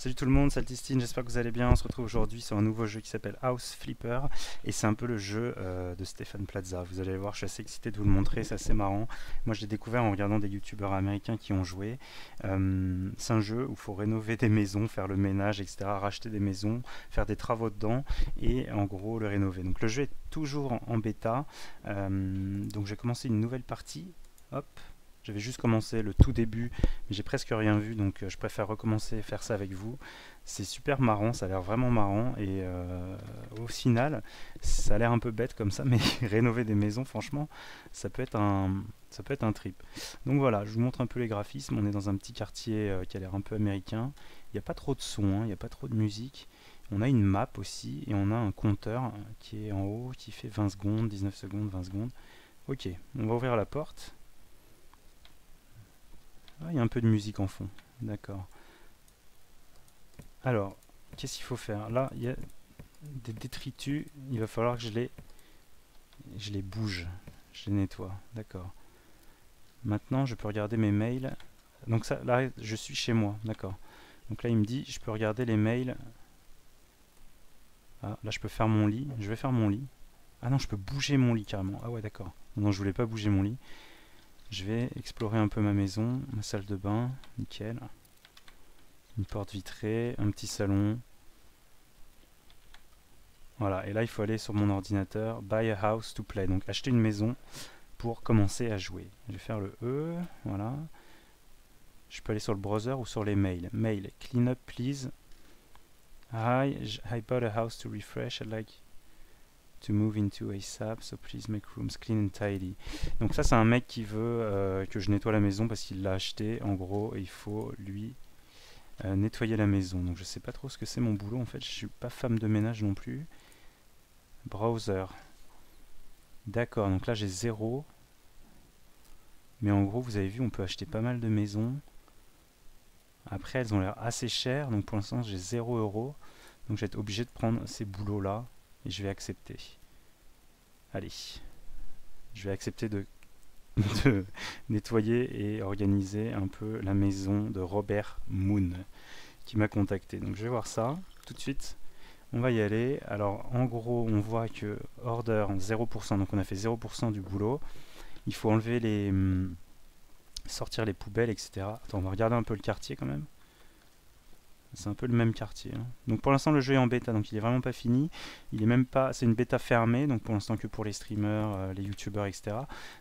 Salut tout le monde, Saltistine, j'espère que vous allez bien. On se retrouve aujourd'hui sur un nouveau jeu qui s'appelle House Flipper et c'est un peu le jeu euh, de Stéphane Plaza. Vous allez voir, je suis assez excité de vous le montrer, c'est assez marrant. Moi je l'ai découvert en regardant des youtubeurs américains qui ont joué. Euh, c'est un jeu où il faut rénover des maisons, faire le ménage, etc., racheter des maisons, faire des travaux dedans et en gros le rénover. Donc le jeu est toujours en, bêta. Euh, donc j'ai commencé une nouvelle partie. Hop, j'avais juste commencé le tout début, mais j'ai presque rien vu, donc euh, je préfère recommencer et faire ça avec vous. C'est super marrant, ça a l'air vraiment marrant, et euh, au final, ça a l'air un peu bête comme ça, mais rénover des maisons, franchement, ça peut être un, ça peut être un trip. Donc voilà, je vous montre un peu les graphismes. On est dans un petit quartier euh, qui a l'air un peu américain. Il n'y a pas trop de son, hein, il n'y a pas trop de musique. On a une map aussi, et on a un compteur qui est en haut, qui fait 20 secondes, 19 secondes, 20 secondes. Ok, on va ouvrir la porte. Ah, il y a un peu de musique en fond. D'accord. Alors, qu'est-ce qu'il faut faire? Là, il y a des détritus. Il va falloir que je les, je les bouge. Je les nettoie. D'accord. Maintenant, je peux regarder mes mails. Donc ça, là, je suis chez moi. D'accord. Donc là, il me dit, je peux regarder les mails. Ah, là, je peux faire mon lit. Je vais faire mon lit. Ah non, je peux bouger mon lit carrément. Ah ouais, d'accord. Non, je voulais pas bouger mon lit. Je vais explorer un peu ma maison, ma salle de bain, nickel. Une porte vitrée, un petit salon. Voilà, et là il faut aller sur mon ordinateur, buy a house to play, donc acheter une maison pour commencer à jouer. Je vais faire le E, voilà. Je peux aller sur le browser ou sur les mails. Mail, clean up please. Hi, I bought a house to refresh, I'd like to move into ASAP, so please make rooms clean and tidy. Donc ça c'est un mec qui veut euh, que je nettoie la maison parce qu'il l'a acheté. En gros, il faut lui euh, nettoyer la maison. Donc je sais pas trop ce que c'est mon boulot en fait. Je suis pas femme de ménage non plus. Browser. D'accord, donc là j'ai zéro. Mais en gros, vous avez vu, on peut acheter pas mal de maisons. Après, elles ont l'air assez chères. Donc pour l'instant, j'ai 0 euros. Donc je vais être obligé de prendre ces boulots là et je vais accepter. Allez, je vais accepter de, nettoyer et organiser un peu la maison de Robert Moon qui m'a contacté. Donc je vais voir ça tout de suite. On va y aller. Alors en gros, on voit que order 0%, donc on a fait 0% du boulot. Il faut enlever les... Hum, sortir les poubelles, etc. Attends, on va regarder un peu le quartier quand même. C'est un peu le même quartier. Hein. Donc pour l'instant le jeu est en bêta, donc il est vraiment pas fini. Il est même pas, c'est une bêta fermée, donc pour l'instant que pour les streamers, euh, les youtubeurs, etc.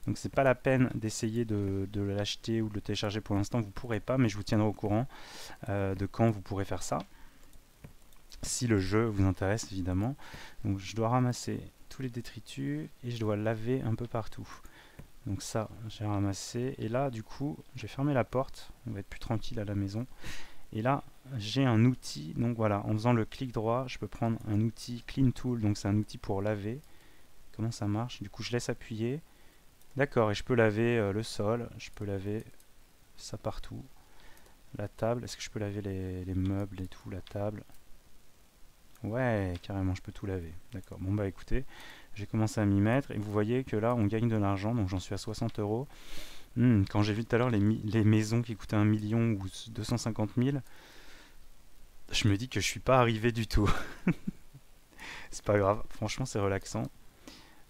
Donc c'est pas la peine d'essayer de, l'acheter ou de le télécharger pour l'instant. Vous pourrez pas, mais je vous tiendrai au courant euh, de quand vous pourrez faire ça. Si le jeu vous intéresse évidemment. Donc je dois ramasser tous les détritus et je dois laver un peu partout. Donc ça, j'ai ramassé. Et là, du coup, je vais fermer la porte. On va être plus tranquille à la maison. Et là, j'ai un outil, donc voilà, en faisant le clic droit, je peux prendre un outil Clean Tool, donc c'est un outil pour laver. Comment ça marche? Du coup, je laisse appuyer. D'accord, et je peux laver euh, le sol, je peux laver ça partout. La table, est-ce que je peux laver les, les, meubles et tout, la table? Ouais, carrément, je peux tout laver. D'accord, bon bah écoutez, j'ai commencé à m'y mettre, et vous voyez que là, on gagne de l'argent, donc j'en suis à 60 euros. Hmm, quand j'ai vu tout à l'heure les, maisons qui coûtaient 1 million ou 250 000, je me dis que je suis pas arrivé du tout. c'est pas grave, franchement c'est relaxant.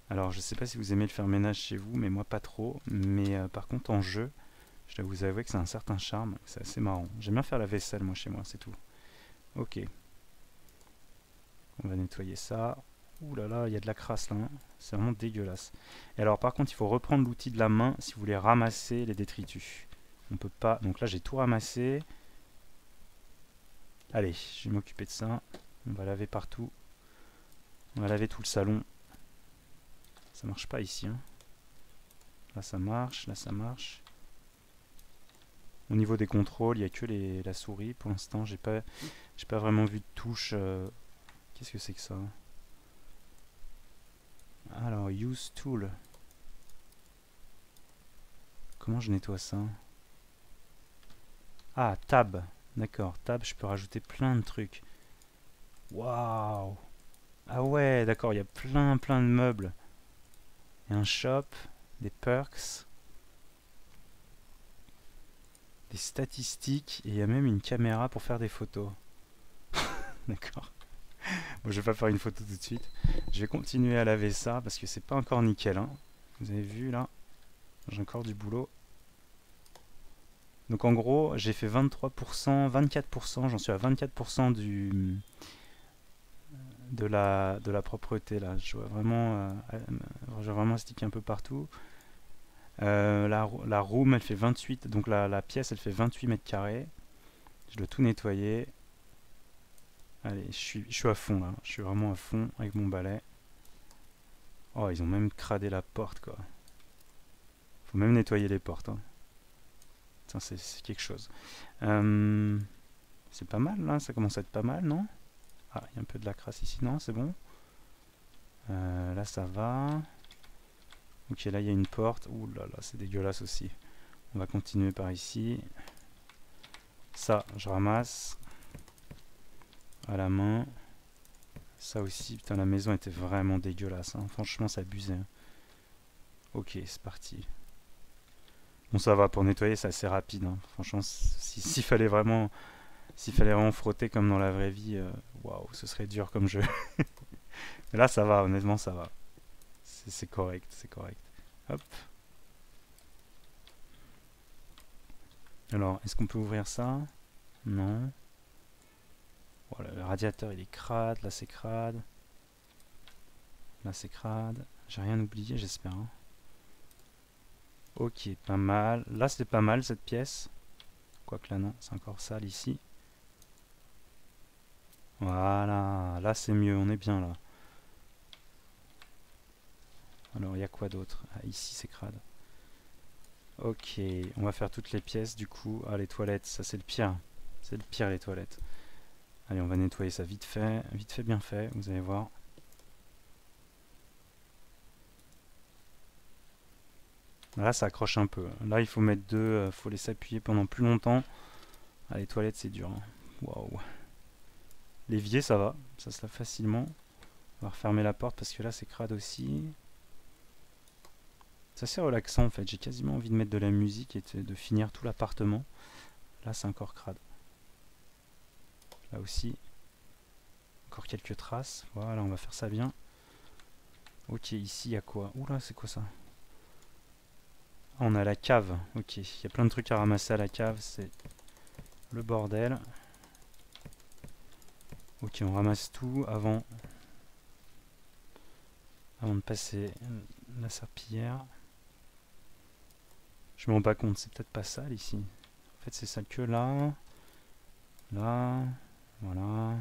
Alors je sais pas si vous aimez le faire ménage chez vous, mais moi pas trop. Mais euh, par contre en jeu, je dois vous avouer que c'est un certain charme, c'est assez marrant. J'aime bien faire la vaisselle moi chez moi, c'est tout. Ok. On va nettoyer ça. Ouh là là, il y a de la crasse là. Hein. C'est vraiment dégueulasse. Et alors par contre, il faut reprendre l'outil de la main si vous voulez ramasser les détritus. On peut pas. Donc là, j'ai tout ramassé. Allez, je vais m'occuper de ça. On va laver partout. On va laver tout le salon. Ça marche pas ici. Hein. Là, ça marche. Là, ça marche. Au niveau des contrôles, il n'y a que les, la souris. Pour l'instant, j'ai pas, pas vraiment vu de touche. Euh, qu'est-ce que c'est que ça? Alors, use tool. Comment je nettoie ça? Ah, tab. D'accord, tab, je peux rajouter plein de trucs. Waouh Ah ouais, d'accord, il y a plein plein de meubles. Il un shop, des perks, des statistiques, et il y a même une caméra pour faire des photos. D'accord. Bon, je vais pas faire une photo tout de suite. Je vais continuer à laver ça parce que c'est pas encore nickel. Hein. Vous avez vu là? J'ai encore du boulot. Donc en gros, j'ai fait 23%, 24%, j'en suis à 24% du de la de propreté là. Je vois vraiment, euh, vraiment sticker un peu partout. Euh, la, la room elle fait 28, donc la pièce elle fait 28 mètres carrés. Je dois tout nettoyer. Allez, je suis, je suis à fond là. Je suis vraiment à fond avec mon balai. Oh, ils ont même cradé la porte quoi. Faut même nettoyer les portes. Hein. C'est quelque chose. Euh, c'est pas mal là, ça commence à être pas mal, non? Ah, il y a un peu de la crasse ici, non C'est bon euh, Là ça va. Ok, là il y a une porte. Ouh là là, c'est dégueulasse aussi. On va continuer par ici. Ça, je ramasse à la main. Ça aussi, putain, la maison était vraiment dégueulasse. Hein. Franchement, ça abusait. Hein. Ok, c'est parti. Bon, ça va, pour nettoyer, c'est assez rapide. Hein. Franchement, s'il fallait vraiment... S'il fallait vraiment frotter comme dans la vraie vie, euh, waouh, ce serait dur comme jeu. Là, ça va, honnêtement, ça va. C'est correct, c'est correct. Hop. Alors, est-ce qu'on peut ouvrir ça? Non. Voilà, le radiateur il est crade, là c'est crade. Là c'est crade. J'ai rien oublié j'espère. Hein. Ok, pas mal. Là c'est pas mal cette pièce. Quoique là non, c'est encore sale ici. Voilà, là c'est mieux, on est bien là. Alors il y a quoi d'autre? Ah, Ici c'est crade. Ok, on va faire toutes les pièces du coup. Ah les toilettes, ça c'est le pire. C'est le pire les toilettes. Allez, on va nettoyer ça vite fait, vite fait, bien fait, vous allez voir. Là, ça accroche un peu. Là, il faut mettre deux, il euh, faut les s'appuyer pendant plus longtemps. Ah, les toilettes, c'est dur. Hein. Waouh. L'évier, ça va, ça se lave facilement. On va refermer la porte parce que là, c'est crade aussi. C'est assez relaxant en fait. J'ai quasiment envie de mettre de la musique et de finir tout l'appartement. Là, c'est encore crade. Là aussi. Encore quelques traces. Voilà, on va faire ça bien. Ok, ici, il y a quoi? Oula, c'est quoi ça? Ah, On a la cave. Ok, il y a plein de trucs à ramasser à la cave. C'est le bordel. Ok, on ramasse tout avant, avant de passer la serpillière. Je me rends pas compte, c'est peut-être pas sale ici. En fait, c'est sale que là. Là. Voilà.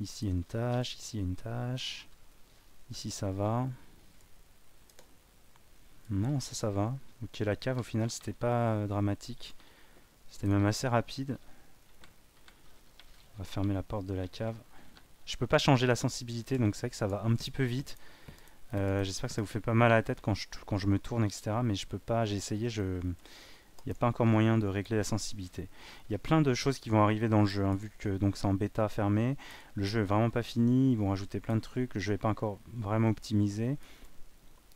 Ici une tâche, ici une tâche. Ici ça va. Non, ça ça va. Ok, la cave au final c'était pas euh, dramatique. C'était même assez rapide. On va fermer la porte de la cave. Je peux pas changer la sensibilité donc c'est vrai que ça va un petit peu vite. Euh, j'espère que ça vous fait pas mal à la tête quand je, quand je me tourne etc. Mais je peux pas, j'ai essayé, je il n'y a pas encore moyen de régler la sensibilité. Il y a plein de choses qui vont arriver dans le jeu, hein, vu que c'est en bêta fermé. Le jeu est vraiment pas fini, ils vont rajouter plein de trucs, le jeu n'est pas encore vraiment optimisé.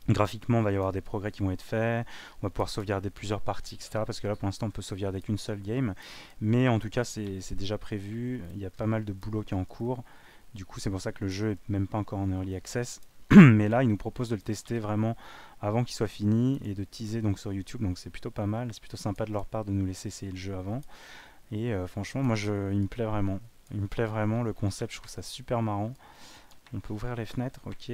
Graphiquement, il va y avoir des progrès qui vont être faits, on va pouvoir sauvegarder plusieurs parties, etc. Parce que là, pour l'instant, on peut sauvegarder qu'une seule game. Mais en tout cas, c'est déjà prévu, il y a pas mal de boulot qui est en cours. Du coup, c'est pour ça que le jeu est même pas encore en early access. mais là, il nous propose de le tester vraiment avant qu'il soit fini et de teaser donc sur YouTube. Donc c'est plutôt pas mal, c'est plutôt sympa de leur part de nous laisser essayer le jeu avant. Et euh, franchement, moi, je, il me plaît vraiment. Il me plaît vraiment le concept, je trouve ça super marrant. On peut ouvrir les fenêtres, ok.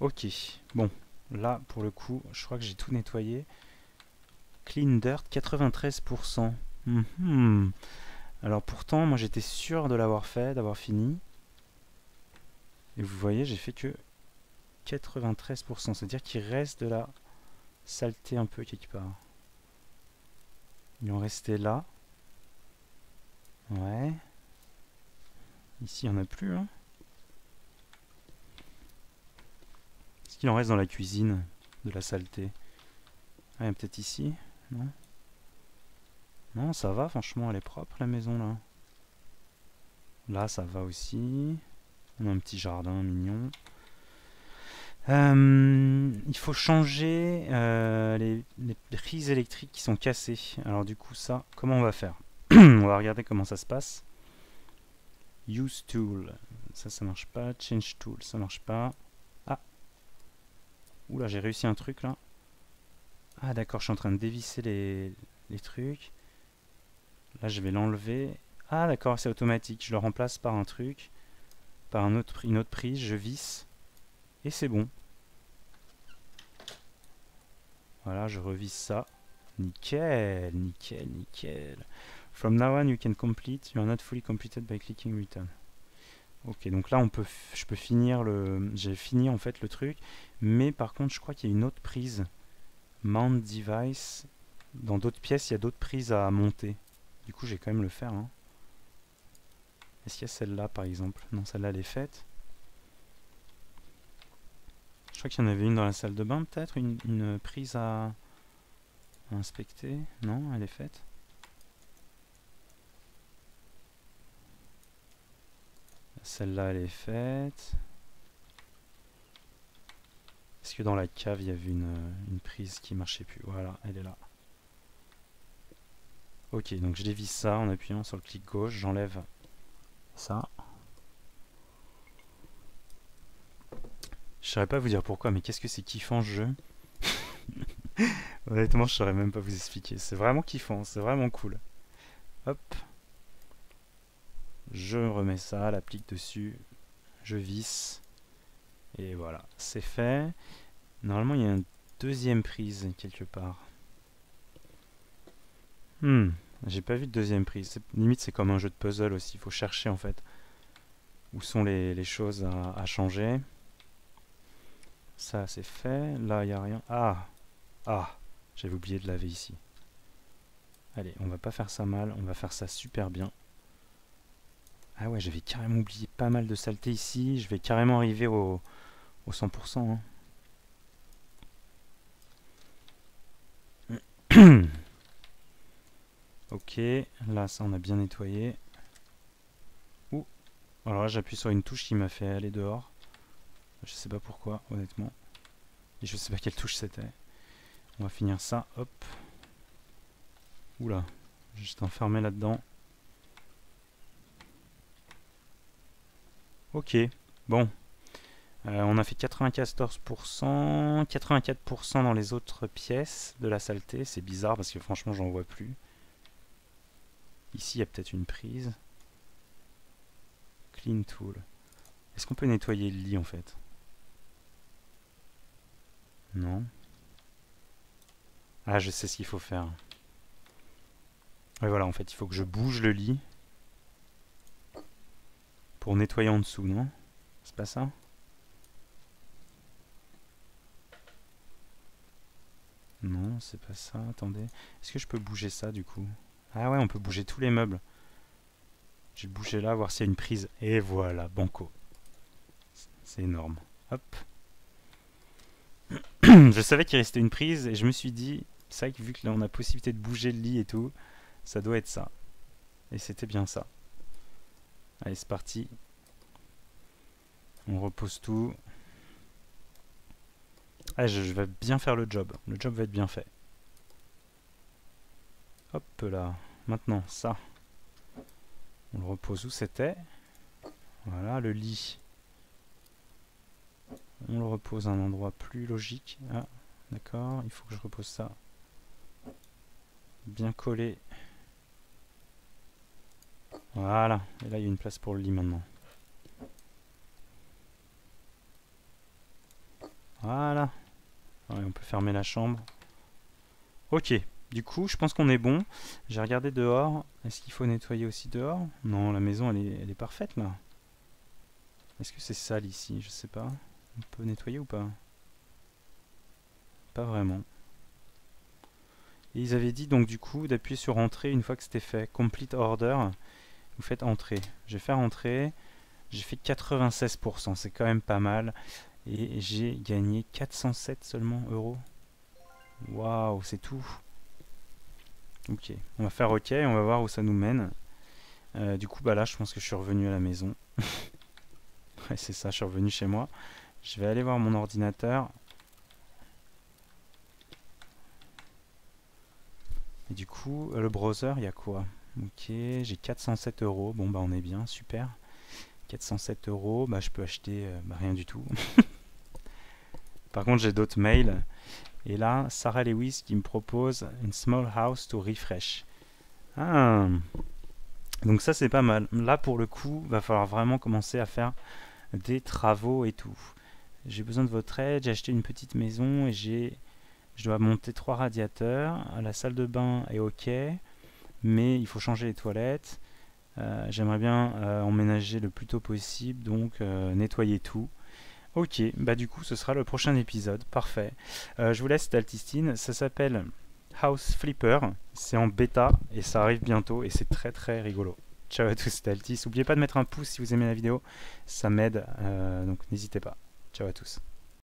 Ok, bon, là pour le coup, je crois que j'ai tout nettoyé. Clean Dirt, 93%. Mhm. Alors pourtant, moi j'étais sûr de l'avoir fait, d'avoir fini. Et vous voyez, j'ai fait que 93%. C'est-à-dire qu'il reste de la saleté un peu quelque part. Ils ont resté là. Ouais. Ici, il n'y en a plus. Hein. Est-ce qu'il en reste dans la cuisine de la saleté? Ah, peut-être ici Non? Non, ça va, franchement, elle est propre la maison là. Là, ça va aussi. On a un petit jardin mignon. Euh, il faut changer euh, les, prises électriques qui sont cassées. Alors du coup ça, comment on va faire? On va regarder comment ça se passe. Use tool, ça ça marche pas. Change tool, ça marche pas. Ah Oula, j'ai réussi un truc là. Ah d'accord, je suis en train de dévisser les, les trucs. Là je vais l'enlever. Ah d'accord, c'est automatique. Je le remplace par un truc. Par une autre prise, je visse. Et c'est bon. Voilà, je revise ça. Nickel, nickel, nickel. From now on, you can complete. You are not fully completed by clicking return. Ok, donc là, on peut, je peux finir le... J'ai fini en fait le truc. Mais par contre, je crois qu'il y a une autre prise. Mount device. Dans d'autres pièces, il y a d'autres prises à monter. Du coup, je vais quand même le faire. Hein. Est-ce qu'il y a celle-là, par exemple? Non, celle-là, elle est faite. Je crois qu'il y en avait une dans la salle de bain, peut-être une, prise à inspecter. Non, elle est faite. Celle-là, elle est faite. Est-ce que dans la cave, il y avait une, prise qui marchait plus? Voilà, elle est là. Ok, donc je dévisse ça en appuyant sur le clic gauche. J'enlève ça. Je saurais pas vous dire pourquoi, mais qu'est-ce que c'est kiffant ce jeu? Honnêtement, je saurais même pas vous expliquer. C'est vraiment kiffant, c'est vraiment cool. Hop. Je remets ça, l'applique dessus, je visse. Et voilà, c'est fait. Normalement, il y a une deuxième prise quelque part. Hmm, j'ai pas vu de deuxième prise. Limite, c'est comme un jeu de puzzle aussi. Il faut chercher en fait où sont les, choses à, changer. Ça, c'est fait. Là, il n'y a rien. Ah Ah J'avais oublié de laver ici. Allez, on va pas faire ça mal. On va faire ça super bien. Ah ouais, j'avais carrément oublié pas mal de saleté ici. Je vais carrément arriver au, au 100%. Hein. ok, là ça on a bien nettoyé. Ouh, alors là j'appuie sur une touche qui m'a fait aller dehors. Je sais pas pourquoi, honnêtement. Et je sais pas quelle touche c'était. On va finir ça, hop. Oula, juste enfermé là-dedans. Ok, bon. Euh, on a fait 94%, 84% dans les autres pièces de la saleté. C'est bizarre parce que franchement, j'en vois plus. Ici, il y a peut-être une prise. Clean tool. Est-ce qu'on peut nettoyer le lit en fait? Non. Ah, je sais ce qu'il faut faire. Ouais, voilà, en fait, il faut que je bouge le lit pour nettoyer en dessous, non? C'est pas ça? Non, c'est pas ça. Attendez. Est-ce que je peux bouger ça, du coup? Ah ouais, on peut bouger tous les meubles. Je vais là, voir s'il y a une prise. Et voilà, banco. C'est énorme. Hop. je savais qu'il restait une prise et je me suis dit, c'est vrai que vu que là on a possibilité de bouger le lit et tout, ça doit être ça. Et c'était bien ça. Allez, c'est parti. On repose tout. Ah, je, vais bien faire le job. Le job va être bien fait. Hop là. Maintenant, ça. On le repose où c'était. Voilà, le lit. On le repose à un endroit plus logique. Ah, d'accord. Il faut que je repose ça. Bien collé voilà, et là il y a une place pour le lit maintenant. Voilà. on peut fermer la chambre. Ok, du coup je pense qu'on est bon. J'ai regardé dehors. Est-ce qu'il faut nettoyer aussi dehors? Non, la maison elle est, parfaite là. Est-ce que c'est sale ici? Je sais pas. On peut nettoyer ou pas? Pas vraiment. Et ils avaient dit donc du coup d'appuyer sur entrée une fois que c'était fait. Complete order vous faites entrer. Je vais faire entrer. J'ai fait 96%, c'est quand même pas mal. Et j'ai gagné 407 seulement euros. Waouh, c'est tout. Ok, on va faire OK, on va voir où ça nous mène. Euh, du coup, bah là, je pense que je suis revenu à la maison. ouais, c'est ça, je suis revenu chez moi. Je vais aller voir mon ordinateur. Et du coup, le browser, il y a quoi? Ok, j'ai 407 euros. Bon, bah on est bien, super. 407 euros, bah je peux acheter euh, bah, rien du tout. Par contre, j'ai d'autres mails. Et là, Sarah Lewis qui me propose une small house to refresh. Ah. Donc ça, c'est pas mal. Là, pour le coup, va falloir vraiment commencer à faire des travaux et tout. J'ai besoin de votre aide. J'ai acheté une petite maison et j'ai, je dois monter trois radiateurs. La salle de bain est ok, mais il faut changer les toilettes. Euh, j'aimerais bien euh, emménager le plus tôt possible, donc euh, nettoyer tout. Ok, bah du coup ce sera le prochain épisode, parfait. je vous laisse Altistine, ça s'appelle House Flipper, c'est en bêta et ça arrive bientôt et c'est très très rigolo. Ciao à tous, c'était Altis. N'oubliez pas de mettre un pouce si vous aimez la vidéo, ça m'aide, donc n'hésitez pas. Ciao à tous.